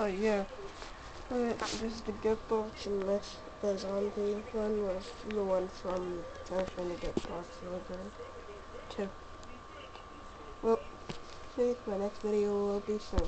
Oh yeah. This is the and this, the zombie one was the one from California Gift Box Library. Too. Well, see, my next video will be soon.